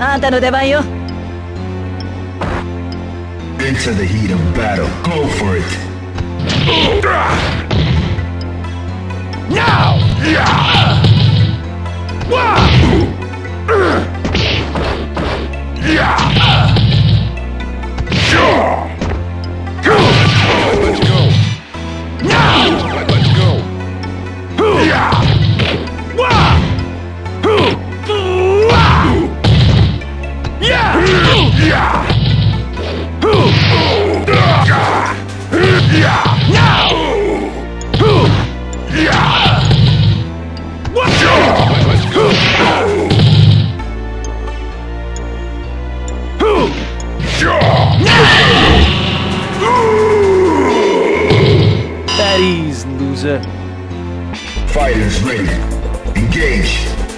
あんたの出番よ Into the heat of battle. Go for it. Yeah! Now! Yeah! What? Let's go! At ease, loser. Fighters ready. Engage.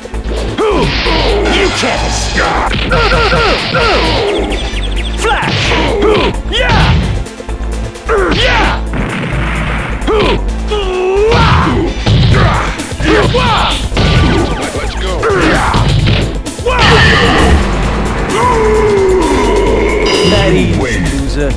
Let's go. Win. loser.